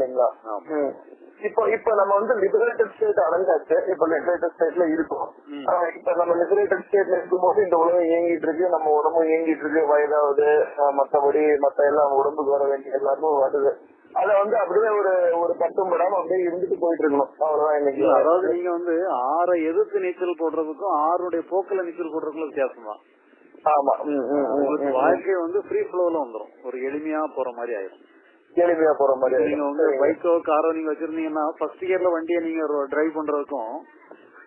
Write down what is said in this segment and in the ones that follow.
இல்லைங்களா. இப்போ இப்போ நம்ம வந்து லிபரேட்டட் ஸ்டேட் அடைஞ்சாச்சு. இப்போ லிபரேட்டட் ஸ்டேட்ல இருக்கோம். இப்ப நம்ம லிபரேட்டட் ஸ்டேட்ல இருக்கும்போது இந்த உலகம் இயங்கிட்டு இருக்கு. நம்ம உடம்பும் இயங்கிட்டு இருக்கு. வயதாகுது. ஆஹ் மத்தபடி மத்த எல்லாம் உடம்புக்கு வர வேண்டிய எல்லாருமே வருது. அத வந்து அப்படியே ஒரு ஒரு பட்டும் படாம அப்படியே இருந்துட்டு போயிட்டு இருக்கணும். அவ்வளவுதான் இன்னைக்கு. அதாவது நீங்க வந்து ஆறை எதிர்த்து நீச்சல் போடுறதுக்கும் ஆறுடைய போக்குல நீச்சல் போடுறதுக்கும் வித்தியாசம்? தான் ஆமா. வாழ்க்கை வந்து ஃப்ரீ ஃப்ளோல வந்துரும். ஒரு எளிமையா போற மாதிரி ஆயிடும் எளிமையா போற மாதிரி நீங்க ஆயிடும். பைக்கோ காரோ நீங்க வச்சிருந்தீங்கன்னா ஃபர்ஸ்ட் கியர்ல வண்டியை நீங்க டிரைவ் பண்றதுக்கும்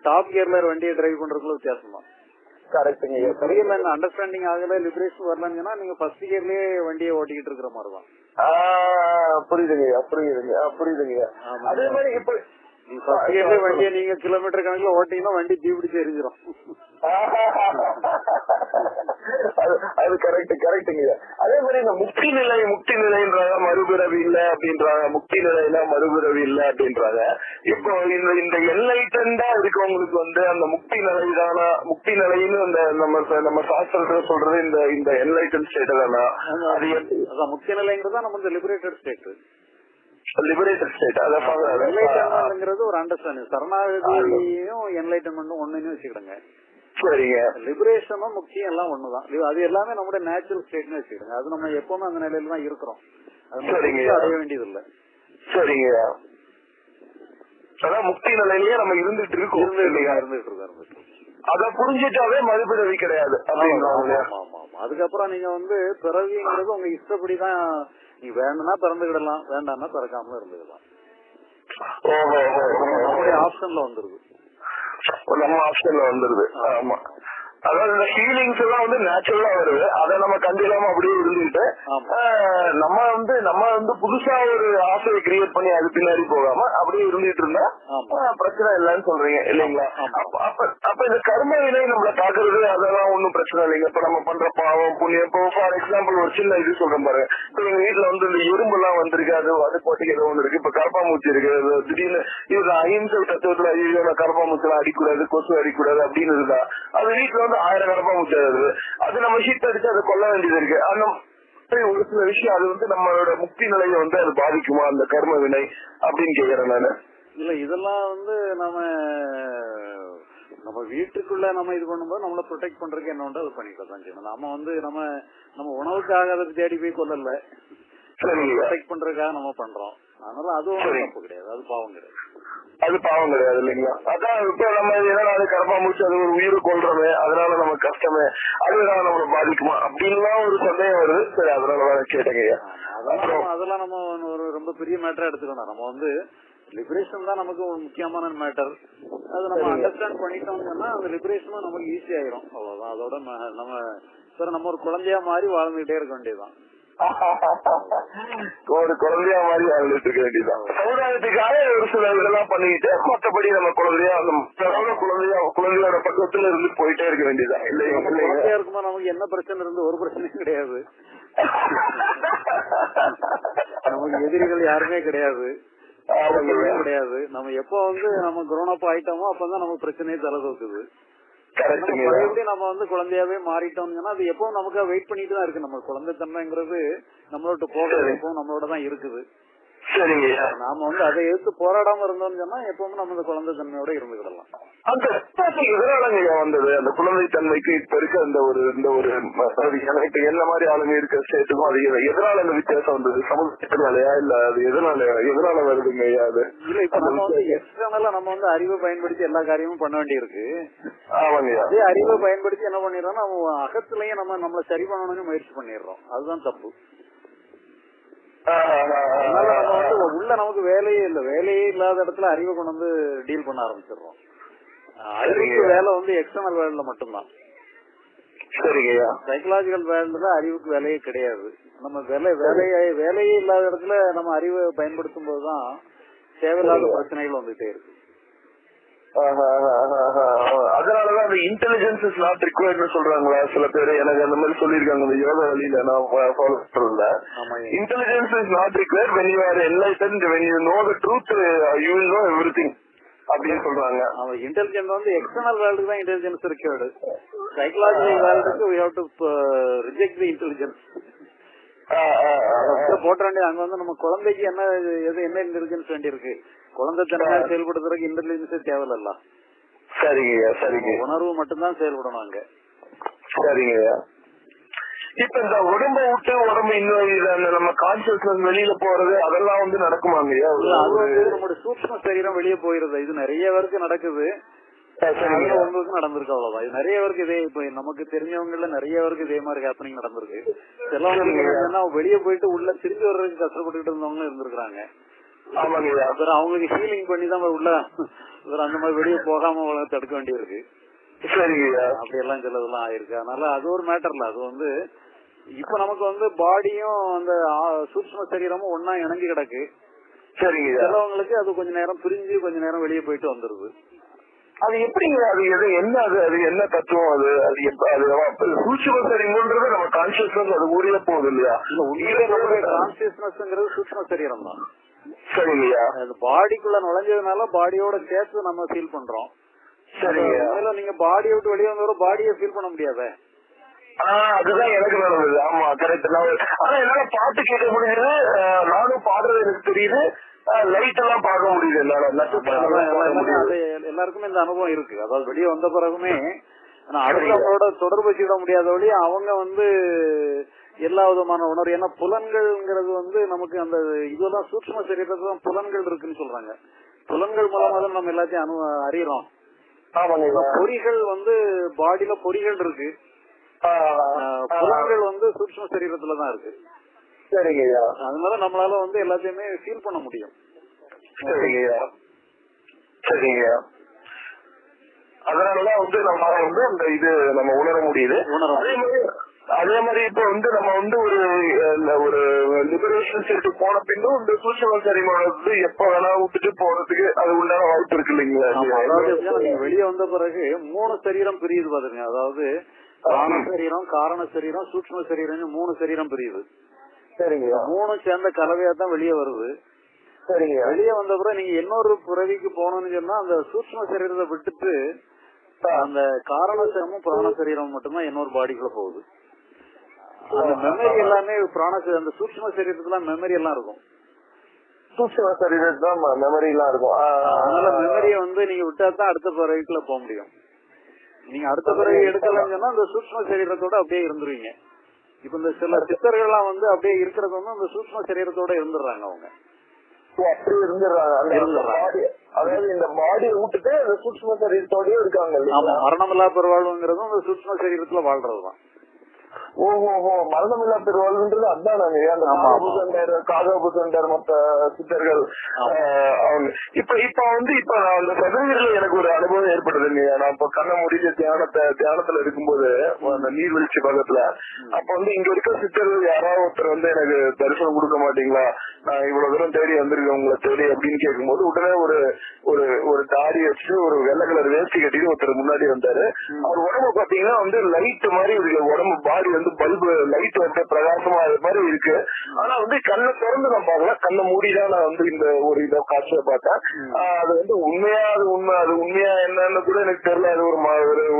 டாப் கியர்ல வண்டியை டிரைவ் பண்றதுக்குள்ள வித்தியாசம் தான் கரெக்டுங்க புரியல அண்டர்ஸ்டாண்டிங் ஆகல லிபரேஷன் வரலன்னா நீங்க ஃபர்ஸ்ட் கியர்லயே வண்டியை ஓட்டிக்கிட்டு இருக்கிற மாதிரி தான் புரியுதுங்க. ஆ, புரியுதுங்கய்யா ஆமா. அதே மாதிரி இப்ப வண்டியை நீங்க கிலோமீட்டர் கணக்குல ஓட்டிங்கன்னா வண்டி எரிஞ்சிரும். அது அது கரெக்ட் கரெக்டுங்க அதே மாதிரி இந்த முக்தி நிலை முக்தி நிலைன்றாங்க மறுபிறவி இல்ல அப்படின்றாங்க. முக்தி நிலையில மறுபிறவி இல்ல அப்படின்றாங்க. இப்போ இந்த இந்த என்லைட்டண்டா இருக்கவங்களுக்கு வந்து அந்த முக்தி நிலை தானா? முக்தி நிலைன்னு அந்த நம்ம நம்ம சாஸ்திரத்துல சொல்றது இந்த இந்த என்லைட்டன் ஸ்டேட் தானா? அது முக்கிய நிலைங்கிறது நம்ம இந்த லிபரேட்டட் ஸ்டேட் லிபரேட்டட் ஸ்டேட் என்லைட்டன்மெண்ட்ங்கிறது ஒரு அண்டர்ஸ்டாண்டிங் சரணாகதியும் என்லைட்டன்மெண்ட்டும் ஒண்ணுன்னு வச்சுக்கிடுங்க. சரிங்க. லிபரேஷனும் முக்கியம் எல்லாம் ஒண்ணுதான். அது எல்லாமே நம்முடைய நேச்சுரல் ஸ்டேட்னு வச்சுக்கிடுங்க. அது நம்ம எப்பவுமே அந்த நிலையில தான் இருக்கிறோம். சரிங்க. அடைய வேண்டியது இல்ல சரிங்க. அதான் முக்தி நிலையிலேயே நம்ம இருந்துட்டு இருக்கோம். இருந்துட்டு இருக்கோம். அத புரிஞ்சிட்டாவே மறுபிறவி கிடையாது. அதுக்கப்புறம் நீங்க வந்து பிறவிங்கிறது உங்க இஷ்டப்படிதான். நீங்க வேணும்னா பிறந்துக்கிடலாம் வேண்டாம்னா பிறக்காம இருந்துக்கலாம் ஆப்ஷன்ல வந்துருது. நம்ம ஆப்ஷன்ல வந்துருது. ஆமா. அதாவது இந்த ஃபீலிங்ஸ் எல்லாம் வந்து நேச்சுரலா வருது. அதை நம்ம கண்டிலாம அப்படியே இருந்துட்டு நம்ம வந்து நம்ம வந்து புதுசா ஒரு ஆசையை கிரியேட் பண்ணி அது பின்னாடி போகாம அப்படியே இருந்துட்டு இருந்தா பிரச்சனை இல்லைன்னு சொல்றீங்க இல்லைங்களா. அப்ப இந்த கர்ம வினை நம்மள தாக்குறது அதெல்லாம் ஒண்ணும் பிரச்சனை இல்லைங்க. இப்ப நம்ம பண்ற பாவம் புண்ணியம் இப்போ ஃபார் எக்ஸாம்பிள் ஒரு சின்ன இது சொல்றேன் பாருங்க. இப்ப எங்க வீட்டுல வந்து இந்த எறும்பு எல்லாம் வந்திருக்கு அது அது பாட்டுக்கு ஏதோ ஒண்ணு இருக்கு. இப்ப கரப்பாம்பூச்சி இருக்கு. திடீர்னு இது அஹிம்சை தத்துவத்துல ஐயோ நான் கரப்பாம்பூச்சி எல்லாம் அடிக்கூடாது கொசு அடிக்கூடாது அப்படின்னு இருந்தா அது வீட்டுல வந்து ஆயிரம் கரப்பாம்பூச்சி வருது அது நம்ம ஹீட் அடிச்சு அதை கொல்ல வேண்டியது இருக்கு. அந்த ஒரு சில விஷயம் அது வந்து நம்மளோட முக்தி நிலையை வந்து அது பாதிக்குமா? அந்த கர்ம வினை அப்படின்னு கேக்குறேன் நானு. இல்ல இதெல்லாம் வந்து நம்ம நம்ம வீட்டுக்குள்ள நம்ம இது பண்ணும்போது நம்மள ப்ரொடெக்ட் பண்றதுக்கு என்ன உண்டோ? அது பண்ணிக்கலாம் தான் செய்யணும். நம்ம வந்து நம்ம நம்ம உணவுக்காக அதை தேடி போய் சரிங்க. ப்ரொடெக்ட் பண்றதுக்காக நம்ம பண்றோம். அதனால அது. தப்பு கிடையாது. அது பாவம் கிடையாது. அது பாவம் கிடையாது இல்லைங்களா? அதான் இப்ப நம்ம ஏன்னா அது கரப்பாம்பூச்சி அது ஒரு உயிரை கொள்றோமே அதனால நமக்கு கஷ்டமே அதனால நம்மளை பாதிக்குமா? அப்படின்லாம் ஒரு சந்தேகம் வருது. சரி அதனால தான் கேட்டேங்க. அதெல்லாம் நம்ம- நம்ம ஒரு ரொம்ப பெரிய மேட்டரா எடுத்துக்கணும் நம்ம வந்து லிபரேஷன் தான் நமக்கு ஒரு முக்கியமான மேட்டர் அது நம்ம. அண்டர்ஸ்டாண்ட் பண்ணிட்டோம்னா அந்த லிபரேஷனும் நமக்கு ஈஸி ஆயிரும். அவ்வளவுதான். அதோட நம்ம சார் நம்ம ஒரு குழந்தையா மாதிரி வாழ்ந்துகிட்டே இருக்க வேண்டியதுதான். ஒரு குழந்தையா மாதிரி வாழ்ந்துட்டு இருக்க வேண்டியதுதான். சமுதாயத்துக்காக ஒரு சில இதெல்லாம் பண்ணிக்கிட்டு மத்தபடி நம்ம குழந்தையா மத்தவங்க குழந்தையா குழந்தையோட பக்கத்துல இருந்து போயிட்டே இருக்க வேண்டியதுதான். இல்லையா? நம்ம குழந்தையா இருக்கும்போது நமக்கு என்ன பிரச்சனை இருந்து ஒரு பிரச்சனையும் கிடையாது. நமக்கு எதிரிகள் யாருமே கிடையாது. கிடையாது. நம்ம எப்போ வந்து நம்ம up ஆயிட்டோமோ அப்பதான் நமக்கு பிரச்சனையே தலை தூக்குது. நம்ம வந்து குழந்தையாவே மாறிட்டோம்னா அது எப்பவும் நமக்கு வெயிட் பண்ணிட்டு தான் இருக்கு. நம்ம குழந்தைத்தன்மைங்கிறது நம்மளோட போகிறது எப்பவும் நம்மளோட தான் இருக்குது. சரிங்க. நாம வந்து அதை எதிர்த்து போராடாம இருந்தோம்னு சொன்னா எப்பவும் நம்ம இந்த குழந்தைத்தன்மையோட இருந்துக்கிடலாம். அந்த எதனாலங்க வந்தது. அந்த குழந்தை தன்மைக்கு இப்ப இருக்க அந்த ஒரு இந்த ஒரு இப்ப என்ன மாதிரி ஆளுங்க இருக்க ஸ்டேட்டுக்கும் அது எத- எதனால அந்த வித்தியாசம் வந்தது? சமுதாயத்தினாலயா இல்ல அது எதனால எதனால வருதுங்க அது? இல்ல இப்ப நம்ம வந்து எக்ஸ்டர்னலா நம்ம வந்து அறிவை பயன்படுத்தி எல்லா காரியமும் பண்ண வேண்டியிருக்கு. ஆமாங்க அதே அறிவை பயன்படுத்தி என்ன பண்ணிடுறோம் நம்ம அகத்திலேயே நம்ம நம்மள சரி பண்ணணும்னு முயற்சி பண்ணிடுறோம். அதுதான் தப்பு. அதனால நம்ம வந்து உள்ள நமக்கு வேலையே இல்ல. வேலையே இல்லாத இடத்துல அறிவை கொண்டு வந்து டீல் பண்ண ஆரம்பிச்சிடுறோம். அறிவுக்கு. வேலை வந்து எக்ஸ்டர்னல் வேர்ல்ட்ல மட்டும்தான். சரிங்க ஐயா. சைக்கலாஜிக்கல் வேர்ல்டுல அறிவுக்கு வேலையே கிடையாது. நம்ம வேலை வேலையே வேலையே இல்லாத இடத்துல நம்ம அறிவை பயன்படுத்தும் போதுதான் தேவையில்லாத பிரச்சனைகள் வந்துட்டே இருக்கு. அதனாலதான் அந்த இன்டெலிஜென்ஸ் இஸ் நாட் ரிக்வயர்ட்னு சொல்றாங்களா? சில பேர் எனக்கு அந்த மாதிரி சொல்லியிருக்காங்க. இந்த யோகா வழியில நான் ஃபாலோ பண்றதுல intelligence is not required when you are enlightened when you know the truth you will know everything அப்படின்னு சொல்றாங்க. அவன் இன்டெலிஜென்ட் வந்து எக்ஸ்டர்னல் வேர்ல்டுக்கு தான் intelligence required psychological வேர்ல்டுக்கு we have to reject the intelligence போட்ட வேண்டிய அங்க வந்து நம்ம குழந்தைக்கு என்ன எது என்ன இன்டெலிஜென்ஸ் வேண்டியிருக்கு? குழந்தை தனியா செயல்படுத்துறதுக்கு இன்டெலிஜென்ஸே தேவையில்ல சரிங்கய்யா சரிங்க. உணர்வு மட்டும்தான் செயல்படணும் அங்க. சரிங்கய்யா. இப்ப இந்த உடம்ப விட்டு உடம்பு இன்னும் நம்ம கான்சியஸ்னஸ் வெளியில போறது அதெல்லாம் வந்து வந்து நம்மளுடைய சூக்ஷ்ம சரீரம் வெளியே போயிருது. இது நிறைய பேருக்கு நடக்குது. சரிங்க. உங்களுக்கு நடந்திருக்கு அவ்வளவுதான். இது நிறைய பேருக்கு இதே இப்ப நமக்கு தெரிஞ்சவங்கல நிறைய பேருக்கு இதே மாதிரி ஹேப்பனிங் நடந்திருக்கு. என்னன்னா வெளியே போயிட்டு உள்ள திரும்பி வர்றதுக்கு கஷ்டப்பட்டுட்டு இருந்தவங்க இருந்திருக்காங்க அவங்களுக்கு ஹீலிங் பண்ணி தான் உள்ள அப்புறம் அந்த மாதிரி வெளியே போகாம தடுக்க வேண்டியிருக்கு. சரிங்கய்யா அப்படி எல்லாம் சிலதெல்லாம் ஆயிருக்கு. அதனால அது ஒரு மேட்டர் இல்ல அது வந்து இப்ப நமக்கு வந்து பாடியும் அந்த சூக்ஷ்ம சரீரமும் ஒன்னா இணைஞ்சு கிடக்கு. சரிங்கய்யா சிலவங்களுக்கு அது கொஞ்ச நேரம் பிரிஞ்சு கொஞ்ச நேரம் வெளியே போயிட்டு வந்துருது. அது எப்படிங்க அது எது என்ன அது அது என்ன தத்துவம் அது? அது அது சூட்சும சரிங்கன்றது நம்ம கான்சியஸ்னஸ் அது ஊரில போகுது இல்லையா? கான்சியஸ்னஸ்ங்கிறது சூக்ஷ்ம சரீரம் தான் சரிங்கய்யா. அது பாடிக்குள்ள நுழைஞ்சதுனால பாடியோட சேர்த்து நம்ம ஃபீல் பண்றோம். சரிங்க நீங்க பாடியை விட்டு வெளியே வந்தவரை பாடியை ஃபீல் பண்ண முடியாதே? அதுதான் எனக்கு நடந்தது. ஆமா கரெக்ட் நான் ஆனா என்னால பாட்டு கேட்க முடியுது. நானும் பாடுறது எனக்கு தெரியுது. லைட் எல்லாம் பார்க்க முடியுது என்னால. எல்லாருக்குமே இந்த அனுபவம் இருக்கு. அதாவது வெளியே வந்த பிறகுமே ஆனா அடுத்தவங்களோட தொடர்பு வச்சுக்கிட முடியாத வழி அவங்க வந்து எல்லா விதமான உணர்வு ஏன்னா புலன்கள்ங்கிறது வந்து நமக்கு அந்த இதெல்லாம் சூட்சும சரீரத்துல தான் புலன்கள் இருக்குன்னு சொல்றாங்க. புலன்கள் மூலமா தான் நம்ம எல்லாத்தையும் அனு அறியறோம். பொறிகள் வந்து பாடியில பொறிகள் இருக்கு. புலன்கள் வந்து சூட்சும சரீரத்துல தான் இருக்கு. அதனால நம்மளால வந்து எல்லாத்தையுமே ஃபீல் பண்ண முடியும். சரிங்கய்யா அதனாலதான் வந்து நம்ம வந்து அந்த இது நம்ம உணர முடியுது. உணர அதே மாதிரி இப்ப வந்து நம்ம வந்து ஒரு ஒரு லிபரேஷன் செட்டு போன பின்னும் இந்த சூழ்நிலை சரிமான வந்து எப்ப வேணா விட்டுட்டு போறதுக்கு அது உண்டான வாய்ப்பு இருக்கு இல்லைங்களா? வெளியே வந்த பிறகு மூணு சரீரம் பிரியுது பாத்துங்க அதாவது பிராண சரீரம் காரண சரீரம் சூக்ஷ்ம சரீரம் மூணு சரீரம் பிரியுது. சரிங்கய்யா மூணு சேர்ந்த கலவையா தான் வெளியே வருது. சரிங்கய்யா வெளியே வந்த பிறகு நீங்க இன்னொரு பிறவிக்கு போகணும்னு சொன்னா அந்த சூக்ஷ்ம சரீரத்தை விட்டுட்டு அந்த காரண சரீரமும் பிராண சரீரம் மட்டும்தான் இன்னொரு பாடிக்குள்ள போகுது. அந்த மெமரி எல்லாமே பிராண அந்த சூக்ஷ்ம சரீரத்துல மெமரி எல்லாம் இருக்கும். சூட்சும சரீரத்துல மெமரி எல்லாம் இருக்கும். அதனால மெமரியை வந்து நீங்க விட்டா தான் அடுத்த பிறவிக்குள்ள போக முடியும். நீங்க அடுத்த பிறவி எடுக்கலன்னு சொன்னா அந்த சூக்ஷ்ம சரீரத்தோட அப்படியே இருந்துருவீங்க. இப்ப இந்த சில சித்தர்கள்லாம் வந்து அப்படியே இருக்கிறது வந்து அந்த சூக்ஷ்ம சரீரத்தோட இருந்துடுறாங்க அவங்க. அப்படி இருந்துடுறாங்க. பாடி அதாவது இந்த பாடியை விட்டுட்டு அந்த சூட்சும சரீரத்தோடய இருக்காங்க இல்லைங்களா? மரணமில்லா பெருவாழ்வுங்கிறதும் அந்த சூக்ஷ்ம சரீரத்துல வாழ்றதுதான். ஓ ஓ ஓ. மரணமில்லா பெருவாழ்வுன்றது அதான் அந்த. காகபுசண்டர் காகபுசண்டர் மத்த சித்தர்கள் இப்ப இப்ப வந்து இப்ப நான் அந்த சதுரகிரில எனக்கு ஒரு அனுபவம் ஏற்பட்டதுங்க நான் இப்ப கண்ண முடிஞ்ச தியானத்தை தியானத்துல இருக்கும்போது அந்த நீர்வீழ்ச்சி பக்கத்துல அப்ப வந்து இங்க இருக்க சித்தர்கள் யாராவது ஒருத்தர் வந்து எனக்கு தரிசனம் கொடுக்க மாட்டீங்களா? நான் இவ்வளவு தூரம் தேடி வந்திருக்கேன் உங்களை தேடி அப்படின்னு கேட்கும்போது உடனே ஒரு ஒரு ஒரு தாடி வச்சு ஒரு வெள்ளை கலர் வேஷ்டி கட்டிட்டு ஒருத்தர் முன்னாடி வந்தாரு. அவர் உடம்பு பாத்தீங்கன்னா வந்து லைட் மாதிரி உடம்பு பாடி வந்து பல்பு லைட் வந்து பிரகாசமா அது மாதிரி இருக்கு. ஆனா வந்து கண்ணை திறந்து நான் பார்க்கல. கண்ணை மூடிதான் நான் வந்து இந்த ஒரு இத காட்சியை பார்த்தேன். அது வந்து உண்மையா அது உண்மை அது உண்மையா என்னன்னு கூட எனக்கு தெரியல. அது ஒரு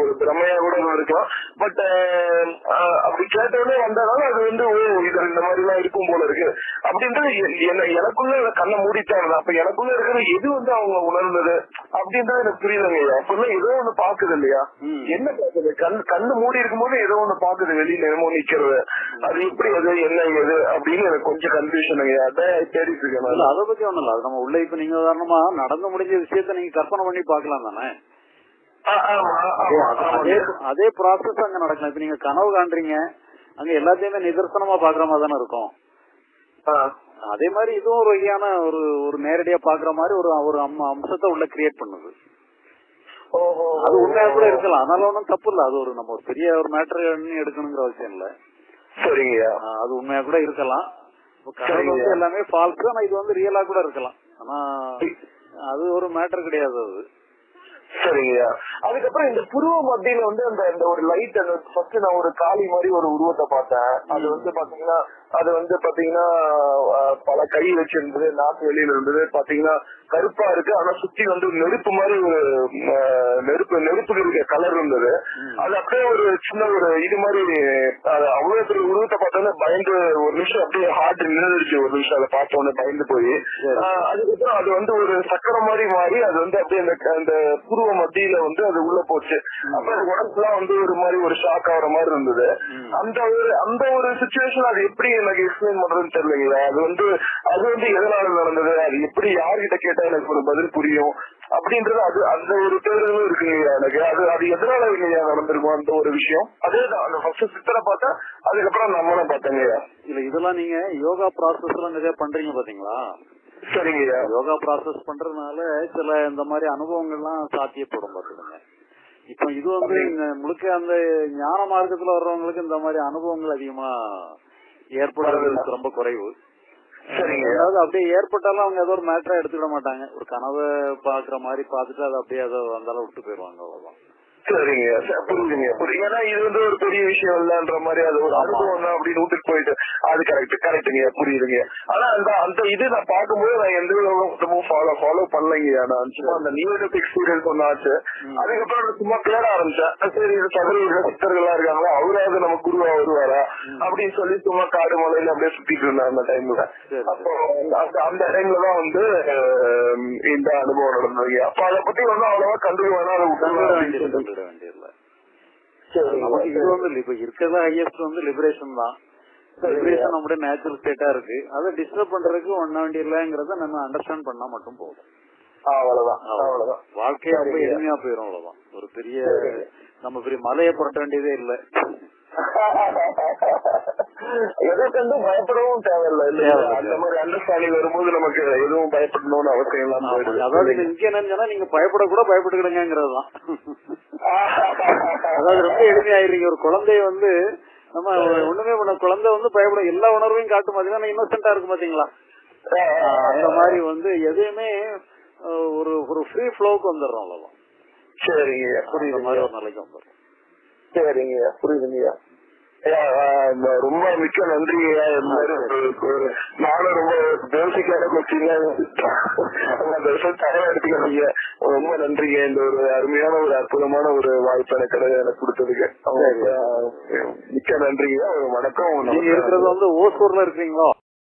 ஒரு பிரமையா கூட இருக்கலாம். பட் அப்படி கேட்டவுடனே வந்ததால அது வந்து ஓ இது இந்த மாதிரி எல்லாம் இருக்கும் போல இருக்கு. அப்படின்றது எனக்குள்ள கண்ணை மூடிட்டாங்க. அப்ப எனக்குள்ள இருக்கிற எது வந்து அவங்க உணர்ந்தது? அப்படின்றது எனக்கு புரியலங்க அப்படிலாம் ஏதோ ஒண்ணு பாக்குது இல்லையா. என்ன பாக்குது கண் கண்ணு மூடி இருக்கும்போது ஏதோ ஒண்ணு பாக்குது வெளியில என்னமோ நிக்கிறது. அது எப்படி அது என்ன எது அப்படின்னு எனக்கு கொஞ்சம் கன்ஃபியூஷனுங்க அதான் தேடிட்டு இருக்கேன். அதை பத்தி ஒண்ணும் இல்ல. நம்ம உள்ள இப்ப நீங்க உதாரணமா நடந்து முடிஞ்ச விஷயத்த நீங்க கற்பனை பண்ணி பாக்கலாம் தானே? அதே ப்ராசஸ் அங்க நடக்கலாம் இப்ப நீங்க கனவு காண்றீங்க அங்க எல்லாத்தையுமே நிதர்சனமா பாக்குற மாதிரி தானே இருக்கும். அதே மாதிரி இதுவும் ஒரு வகையான ஒரு ஒரு நேரடியா பாக்குற மாதிரி ஒரு ஒரு அம்ம- அம்சத்தை உள்ள கிரியேட் பண்ணுது. அது உண்மையா கூட இருக்கலாம். அதனால ஒன்றும் தப்பு இல்ல. அது ஒரு நம்ம ஒரு பெரிய ஒரு மேட்டர் எடுக்கணுங்கிற அவசியம் இல்ல. சரிங்கய்யா ஆஹ் அது உண்மையா கூட இருக்கலாம். சரிங்க. எல்லாமே ஃபால்ஸ் ஆனா இது வந்து ரியலா கூட இருக்கலாம். ஆனா அது ஒரு மேட்டர் கிடையாது அது. சரிங்கய்யா அதுக்கப்புறம் இந்த புருவ மத்தியில வந்து அந்த அந்த ஒரு லைட் அந்த ஃபர்ஸ்ட் நான் ஒரு காளி மாதிரி ஒரு உருவத்தை பார்த்தேன். அது வந்து பாத்தீங்கன்னா அது வந்து பாத்தீங்கன்னா பல கை வச்சிருந்தது நாக்கு வெளியில இருந்தது. பாத்தீங்கன்னா கருப்பா இருக்கு. ஆனா சுத்தி வந்து நெருப்பு மாதிரி ஒரு நெருப்பு நெருப்பு இருக்க கலர் இருந்தது. அது அப்படியே ஒரு சின்ன ஒரு இது மாதிரி அது அவ்வளவு பெரிய உருவத்தை பார்த்தோன்னே பயந்து ஒரு நிமிஷம் அப்படியே ஹார்ட் நின்றுச்சு ஒரு நிமிஷம் அதை பார்த்த உடனே பயந்து போய். அதுக்கப்புறம் அது வந்து ஒரு சக்கரம் மாதிரி மாறி அது வந்து அப்படியே அந்த அந்த புருவ மத்தியில வந்து அது உள்ள போச்சு. அப்புறம் உடம்புலாம் வந்து ஒரு மாதிரி ஒரு ஷாக் ஆகுற மாதிரி இருந்தது. அந்த ஒரு அந்த ஒரு சுச்சுவேஷன் அது எப்படி எனக்கு எக்ஸ்பிளைன் பண்றதுன்னு தெரியலங்களா. அது வந்து அது வந்து எதனால நடந்தது? அது எப்படி யார்கிட்ட கேட்டா எனக்கு ஒரு பதில் புரியும்? அப்படின்றது அது அந்த ஒரு தேர்தலும் இருக்குங்க எனக்கு? அது அது எதனால இல்லையா நடந்திருக்கும் அந்த ஒரு விஷயம்? அதேதான். அந்த ஃபர்ஸ்ட் சித்தரை பார்த்தா அதுக்கப்புறம் நம்மளும் பார்த்தேங்க. இல்ல இதெல்லாம் நீங்க யோகா ப்ராசஸ் எல்லாம் நிறைய பண்றீங்க பாத்தீங்களா? சரிங்கய்யா யோகா ப்ராசஸ் பண்றதுனால சில இந்த மாதிரி அனுபவங்கள்லாம் சாத்தியப்படும் பாத்துக்கோங்க. இப்போ இது வந்து முழுக்க அந்த ஞான மார்க்கத்துல வர்றவங்களுக்கு இந்த மாதிரி அனுபவங்கள் அதிகமா ஏற்படுறது ரொம்ப குறைவு. சரிங்க. அதாவது அப்படியே ஏற்பட்டாலும் அவங்க ஏதோ ஒரு மேட்டரா எடுத்துக்கிட மாட்டாங்க. ஒரு கனவை பாக்குற மாதிரி பாத்துட்டு அதை அப்படியே ஏதோ வந்தாலும் விட்டு போயிருவாங்க அவ்வளவுதான். சரிங்க சரி, புரியுதுங்க புரியுது. ஏன்னா இது வந்து ஒரு பெரிய விஷயம் இல்லன்ற மாதிரி அது ஒரு அனுபவம் தான் அப்படின்னு விட்டுட்டு போயிட்டு அது கரெக்ட் கரெக்டுங்க புரியுதுங்க. ஆனா அந்த அந்த இது நான் பார்க்கும்போது நான் எந்த விதமும் ஃபாலோ ஃபாலோ பண்ணலைங்க நான் சும்மா அந்த நியூ எக்ஸ்பீரியன்ஸ் ஒன்னு ஆச்சு. அதுக்கப்புறம் நான் சும்மா தேட ஆரம்பிச்சேன். சரி இது சகோதர சித்தர்களா இருக்காங்களா? அவராவது நம்ம குருவா வருவாரா? அப்படின்னு சொல்லி சும்மா காடு மலையில அப்படியே சுத்திட்டு இருந்தேன் அந்த டைம்ல. அப்போ அந்த அந்த டைம்ல தான் வந்து இந்த அனுபவம் நடந்தது அப்ப அதை பத்தி வந்து அவ்வளவா கண்டுக்க வேணாம் அதை கண்டுவிட வேண்டியதில்லை. நமக்கு இது வந்து இப்ப இருக்கிறதா ஹையஸ்ட் வந்து லிபரேஷன் தான். லிபரேஷன் நம்முடைய நேச்சுரல் ஸ்டேட்டா இருக்கு. அதை டிஸ்டர்ப் பண்றதுக்கு ஒண்ண வேண்டியதில்லைங்கிறத நம்ம அண்டர்ஸ்டாண்ட் பண்ணா மட்டும் போதும். வாழ்க்கையை ரொம்ப. எளிமையா போயிடும் அவ்வளவுதான். ஒரு பெரிய நம்ம பெரிய மலையை புரட்ட வேண்டியதே இல்ல. எதை கண்டு பயப்படவும் தேவையில்லை. இல்லையா. அந்த மாதிரி அண்டர்ஸ்டாண்டிங் வரும்போது நமக்கு எதுவும் பயப்படணும்னு அவசியம் இல்லாம. அதாவது இங்க என்னன்னு சொன்னா நீங்க பயப்பட கூட பயப்பட்டுக்கிடுங்கிறதுதான் அதாவது ரொம்ப எளிமையாயிருங்க ஒரு குழந்தைய வந்து நம்ம ஒண்ணுமே பண்ண குழந்தை வந்து பயப்பட எல்லா உணர்வையும் காட்டும். பாத்தீங்கன்னா இன்னோசென்டா இருக்கும் பாத்தீங்களா? அந்த மாதிரி வந்து எதையுமே ஒரு ஒரு ஃப்ரீ ஃப்ளோக்கு வந்துடுறோம் அவ்வளவுதான். சரிங்க புரியுதுங்க மாதிரி ஒரு நிலைக்கு வந்துடுறோம். சரிங்க புரியுதுங்க ஐயா, ஆஹ் இந்த ரொம்ப மிக்க ஒரு- நானும் ரொம்ப பேசிக்கான ரிசல்ட் தரவா எடுத்துக்கிறீங்க ரொம்ப நன்றிங்க இந்த ஒரு அருமையான ஒரு அற்புதமான ஒரு வாய்ப்பு எனக்கு எனக்கு கொடுத்ததுக்கு. மிக்க நன்றிங்க வணக்கம் நீங்க இருக்கிறது வந்து ஓசூர்ல இருக்கீங்களோ